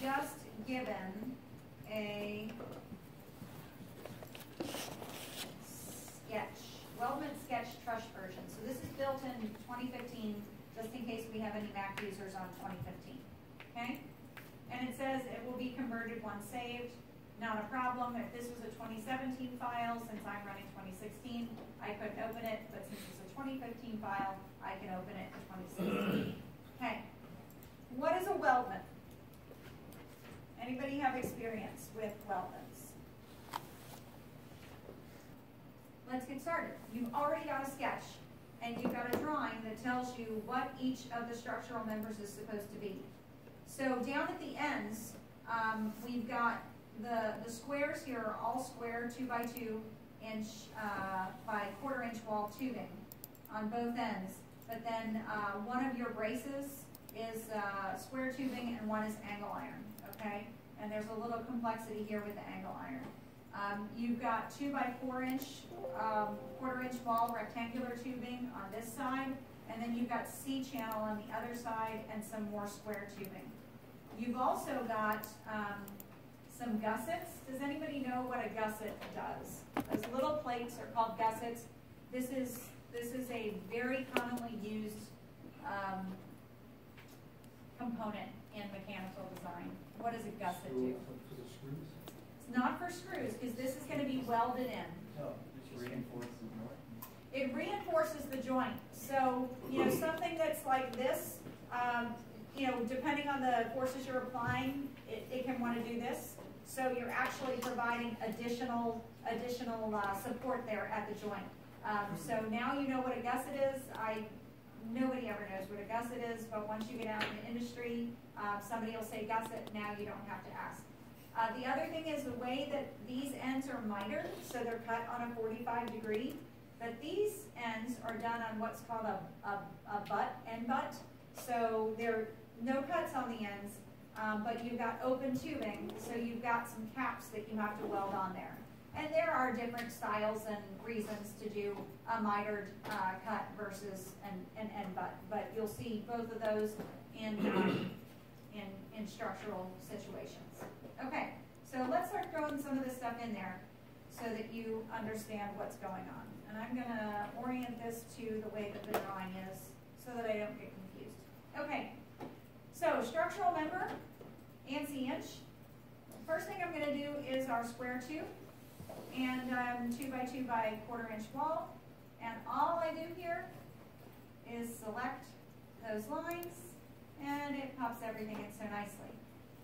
just given a sketch, Weldment Sketch Trush version. So this is built in 2015, just in case we have any Mac users on 2015. Okay? And it says it will be converted once saved. Not a problem. If this was a 2017 file, since I'm running 2016, I couldn't open it. But since it's a 2015 file, I can open it in 2016. Okay. What is a weldment? Experience with weldments? Let's get started. You've already got a sketch and you've got a drawing that tells you what each of the structural members is supposed to be. So down at the ends, um, we've got the, the squares here are all square two by two inch uh, by quarter inch wall tubing on both ends. But then uh, one of your braces is uh, square tubing and one is angle iron, okay? And there's a little complexity here with the angle iron. Um, you've got two by four inch, um, quarter inch wall rectangular tubing on this side, and then you've got C channel on the other side and some more square tubing. You've also got um, some gussets. Does anybody know what a gusset does? Those little plates are called gussets. This is this is a very commonly used um, component mechanical design. What does a gusset do? It's not for screws because this is going to be welded in. No, it's reinforced the joint. It reinforces the joint. So, you know, something that's like this, um, you know, depending on the forces you're applying, it, it can want to do this. So you're actually providing additional additional uh, support there at the joint. Um, so now you know what a gusset is. I nobody ever knows what a gusset is, but once you get out in the industry, uh, somebody will say gusset. Now you don't have to ask. Uh, the other thing is the way that these ends are mitered, so they're cut on a 45 degree. But these ends are done on what's called a, a, a butt, end butt. So there are no cuts on the ends, um, but you've got open tubing, so you've got some caps that you have to weld on there. And there are different styles and reasons to do a mitered uh, cut versus an, an end butt, but you'll see both of those in, um, in, in structural situations. Okay, so let's start throwing some of this stuff in there so that you understand what's going on. And I'm going to orient this to the way that the drawing is so that I don't get confused. Okay, so structural member, ANSI inch. First thing I'm going to do is our square tube and um, two by two by quarter inch wall. And all I do here is select those lines and it pops everything in so nicely.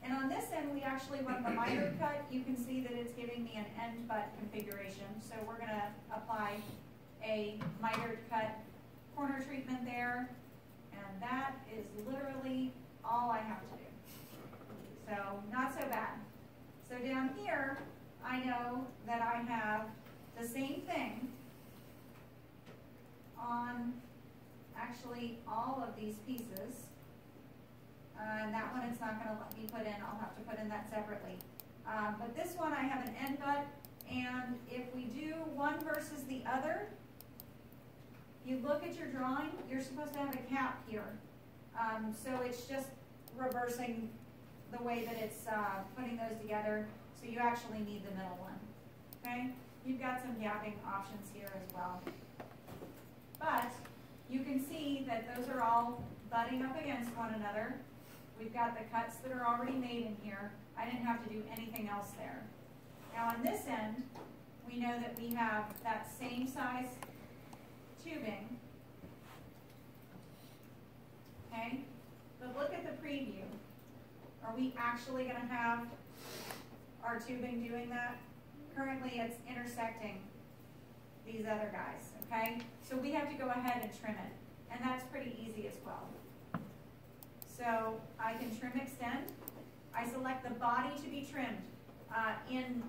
And on this end, we actually run the miter cut. You can see that it's giving me an end butt configuration. So we're going to apply a mitered cut corner treatment there. And that is literally all I have to do. So not so bad. So down here, I know that I have the same thing on actually all of these pieces. Uh, and that one it's not going to let me put in. I'll have to put in that separately. Um, but this one I have an end butt. And if we do one versus the other, you look at your drawing, you're supposed to have a cap here. Um, so it's just reversing the way that it's uh, putting those together. So you actually need the middle one. Okay? You've got some gapping options here as well. But you can see that those are all butting up against one another. We've got the cuts that are already made in here. I didn't have to do anything else there. Now on this end, we know that we have that same size tubing. Okay? But look at the preview. Are we actually going to have our tubing doing that? Currently, it's intersecting these other guys, okay? So we have to go ahead and trim it, and that's pretty easy as well. So I can trim extend. I select the body to be trimmed. Uh, in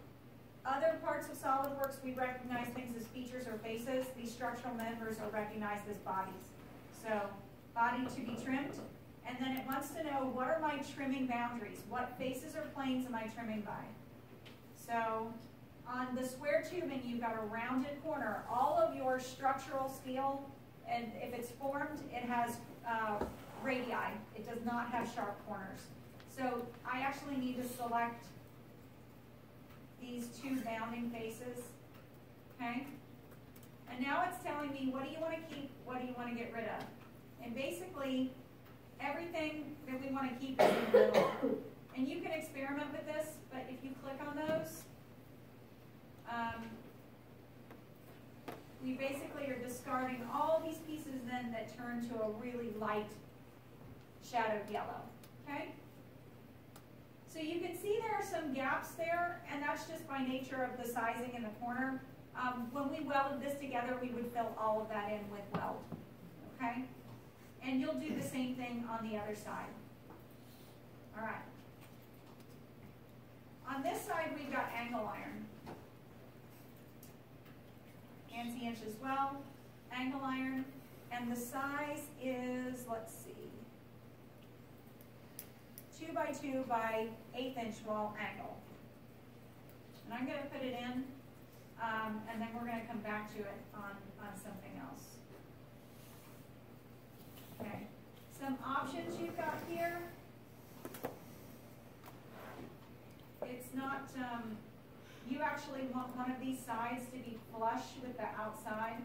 other parts of SolidWorks, we recognize things as features or faces. These structural members are recognized as bodies. So body to be trimmed, and then it wants to know what are my trimming boundaries? What faces or planes am I trimming by? So on the square tubing, you've got a rounded corner. All of your structural steel, and if it's formed, it has uh, radii. It does not have sharp corners. So I actually need to select these two bounding faces, okay? And now it's telling me, what do you wanna keep, what do you wanna get rid of? And basically, everything that we wanna keep is in the middle. And you can experiment with this, but if you click on those, um, we basically are discarding all these pieces then that turn to a really light shadowed yellow, okay? So you can see there are some gaps there, and that's just by nature of the sizing in the corner. Um, when we welded this together, we would fill all of that in with weld, okay? And you'll do the same thing on the other side. All right. On this side, we've got angle iron. ANSI inch as well, angle iron, and the size is, let's see, two by two by eighth inch wall angle. And I'm gonna put it in, um, and then we're gonna come back to it on, on something else. Okay, some options you've got here. It's not, um, you actually want one of these sides to be flush with the outside.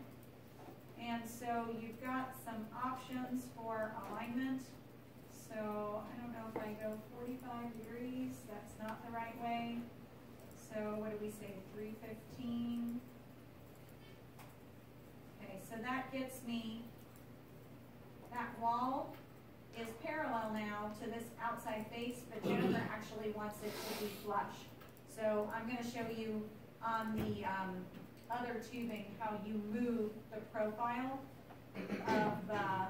And so you've got some options for alignment. So I don't know if I go 45 degrees, that's not the right way. So what do we say, 315? Okay, so that gets me, that wall is parallel now to this outside face, but Jennifer actually wants it to be flush. So I'm going to show you on the um, other tubing how you move the profile of uh,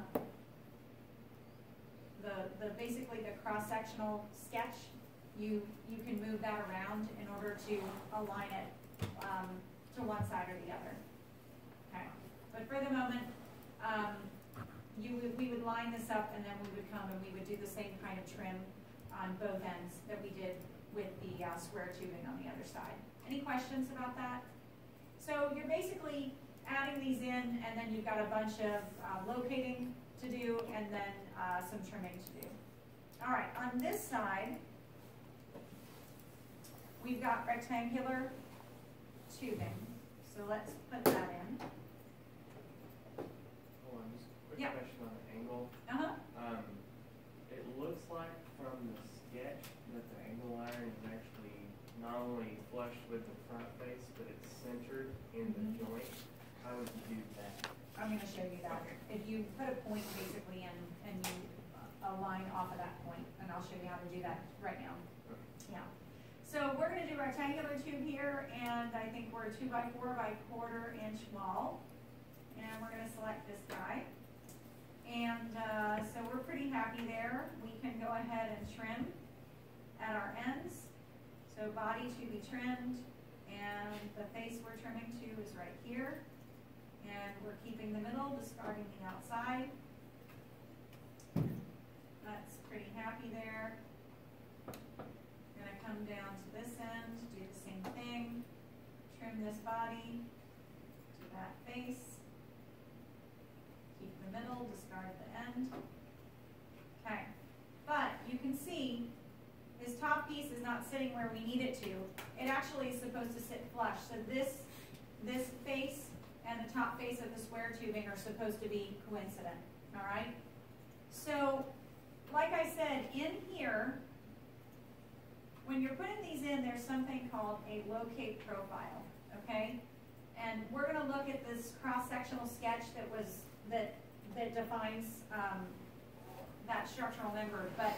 the, the basically the cross-sectional sketch. You, you can move that around in order to align it um, to one side or the other. Okay, but for the moment, um, you would, we would line this up and then we would come and we would do the same kind of trim on both ends that we did with the uh, square tubing on the other side. Any questions about that? So you're basically adding these in and then you've got a bunch of uh, locating to do and then uh, some trimming to do. All right, on this side, we've got rectangular tubing. So let's put that in. Hold on, just a quick Yeah. question on the angle. Uh-huh. Um, it looks like from the sketch that the angle iron is actually not only flush with the front face, but it's centered in the Mhm. joint. How would you do that? I'm gonna show you that. Okay. If you put a point basically in and you align off of that point, and I'll show you how to do that right now. Okay. Yeah. So we're gonna do rectangular tube here, and I think we're a two by four by quarter inch wall. And we're gonna select this guy. And, uh, so we're pretty happy there. We can go ahead and trim at our ends. So body to be trimmed, and the face we're trimming to is right here. And we're keeping the middle, discarding the outside. That's pretty happy there. I'm Gonna come down to this end, do the same thing, trim this body to that face. Keep the middle, discard the end. Okay, but you can see this top piece is not sitting where we need it to. It actually is supposed to sit flush, so this, this face and the top face of the square tubing are supposed to be coincident, all right? So, like I said, in here, when you're putting these in, there's something called a locate profile, okay? And we're gonna look at this cross-sectional sketch that was, that, that defines, um, that structural member, but,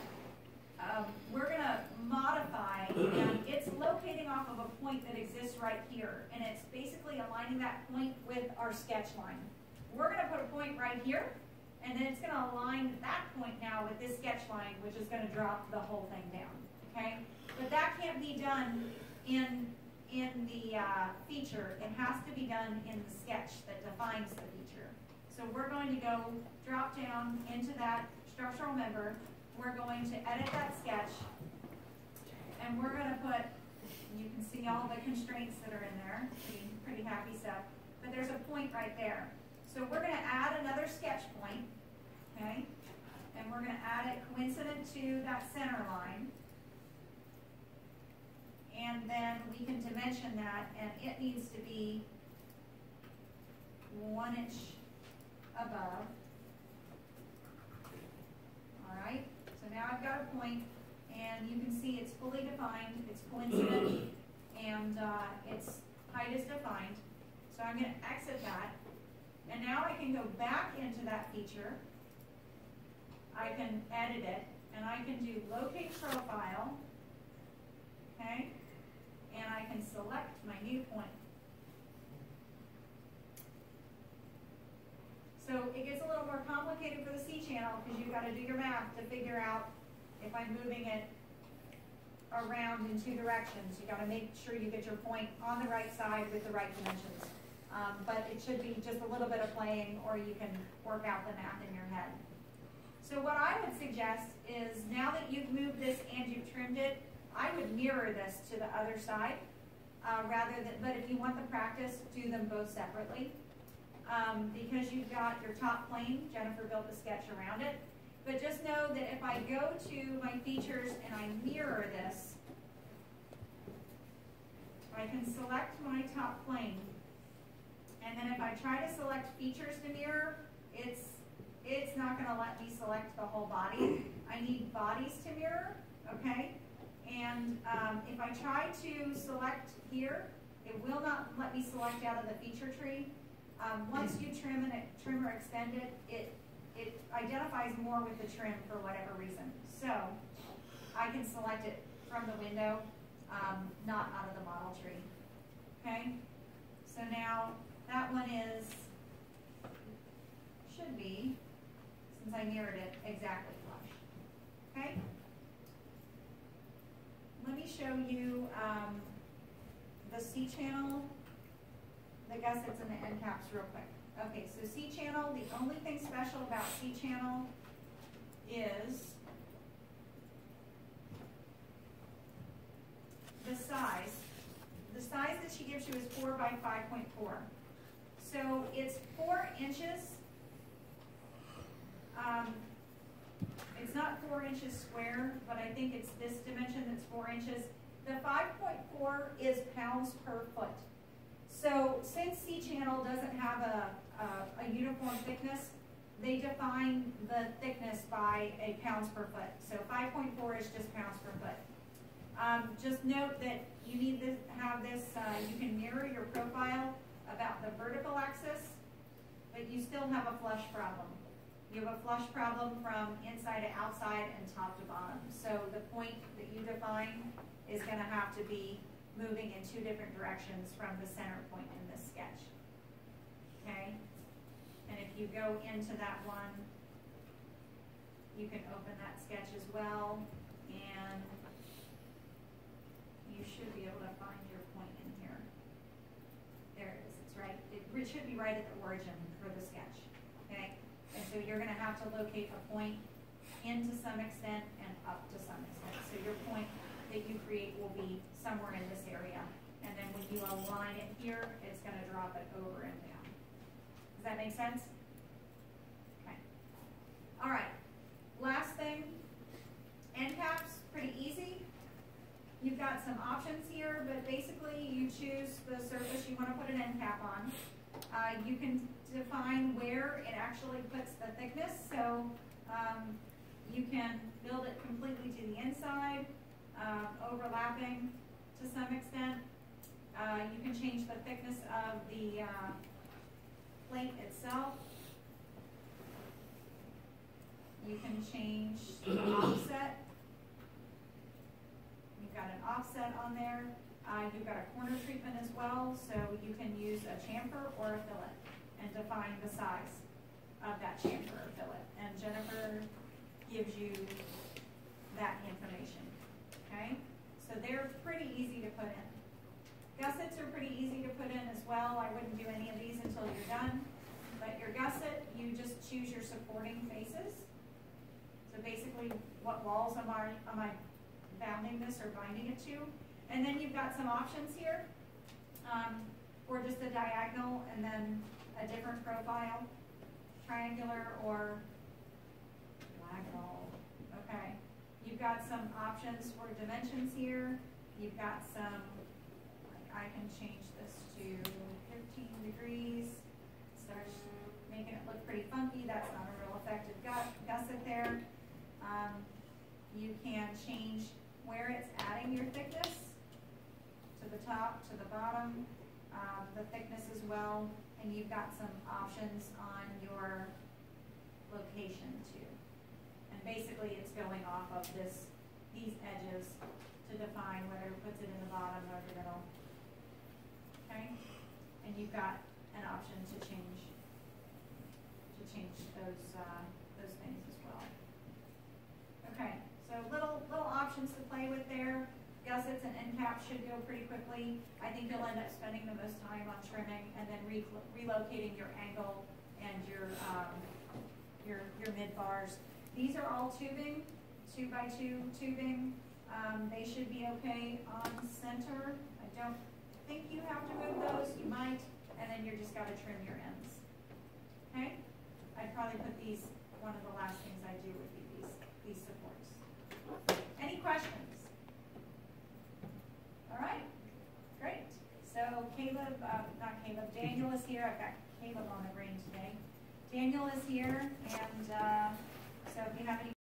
our sketch line. We're gonna put a point right here, and then it's gonna align that point now with this sketch line, which is gonna drop the whole thing down, okay? But that can't be done in, in the, uh, feature, it has to be done in the sketch that defines the feature. So we're going to go drop down into that structural member, we're going to edit that sketch, and we're gonna put, you can see all the constraints that are in there, pretty, pretty happy stuff, but there's a point right there. So we're gonna add another sketch point, okay? And we're we're gonna add it coincident to that center line. And then we can dimension that, and it needs to be one inch above. All right, so now I've got a point, and you can see it's fully defined, it's coincident, and, uh, its height is defined. So I'm gonna exit that, and now I can go back into that feature. I can edit it, and I can do locate profile, okay? And I can select my new point. So it gets a little more complicated for the C channel, because you've gotta do your math to figure out if I'm moving it around in two directions. You've gotta make sure you get your point on the right side with the right dimensions. Um, but it should be just a little bit of playing, or you can work out the math in your head. So what I would suggest is now that you've moved this and you've trimmed it, I would mirror this to the other side, uh, rather than, but if you want the practice, do them both separately. Um, because you've got your top plane, Jennifer built the sketch around it. But just know that if I go to my features and I mirror this, I can select my top plane. And then if I try to select features to mirror, it's, it's not gonna let me select the whole body. I need bodies to mirror, okay? And um, if I try to select here, it will not let me select out of the feature tree. Um, once you trim and trim or extend it, it, it identifies more with the trim for whatever reason. So I can select it from the window, um, not out of the model tree. Okay? So now that one is, should be, since I mirrored it, exactly flush. Okay? Let me show you um, the C channel, the gussets and the end caps real quick. Okay, so C channel, the only thing special about C channel is the size. The size that she gives you is four by five point four. So it's four inches. Um, it's not four inches square, but I think it's this dimension that's four inches. The 5.4 is pounds per foot. So since C-channel doesn't have a, a, a, uniform thickness, they define the thickness by a pounds per foot. So 5.4 is just pounds per foot. Um, just note that you need to have this, uh, you can mirror your profile vertical axis, but you still have a flush problem. You have a flush problem from inside to outside and top to bottom. So the point that you define is going to have to be moving in two different directions from the center point in this sketch. Okay? And if you go into that one, you can open that sketch as well, and you should be able to find your point in here. There it is, it's right, it should be right at the origin for the sketch, okay? And so you're gonna have to locate a point in to some extent and up to some extent. So your point that you create will be somewhere in this area. And then when you align it here, it's gonna drop it over and down. Does that make sense? Okay. All right, last thing, end caps, pretty easy. You've got some options here, but basically you choose the surface you wanna put an end cap on. Uh, you can define where it actually puts the thickness. So um, you can build it completely to the inside, uh, overlapping to some extent. Uh, you can change the thickness of the uh, plate itself. You can change the offset. You've got an offset on there. Uh, you've got a corner treatment as well, so you can use a chamfer or a fillet and define the size of that chamfer or fillet. And Jennifer gives you that information, okay? So they're pretty easy to put in. Gussets are pretty easy to put in as well. I wouldn't do any of these until you're done. But your gusset, you just choose your supporting faces. So basically, what walls am I, am I bounding this or binding it to? And then you've got some options here um, for just a diagonal and then a different profile, triangular or diagonal Okay. You've got some options for dimensions here. You've got some, like I can change this to fifteen degrees. Starts making it look pretty funky. That's not a real effective gu- gusset there. Um, you can change where it's adding your thickness to the top, to the bottom, um, the thickness as well, and you've got some options on your location too. And basically, it's going off of this, these edges to define whether it puts it in the bottom or the middle. Okay? And you've got an option to change, to change those, uh, those things as well. Okay, so little, little options to play with there. Gussets and end caps should go pretty quickly. I think you'll end up spending the most time on trimming and then re- relocating your angle and your, um, your, your mid bars. These are all tubing, two by two tubing. Um, they should be okay on center. I don't think you have to move those, you might, and then you're just gotta trim your ends. Okay? I'd probably put these, one of the last things I do would be these, these supports. Any questions? All right, great. So Caleb, uh, not Caleb, Daniel is here. I've got Caleb on the brain today. Daniel is here, and, uh, so if you have any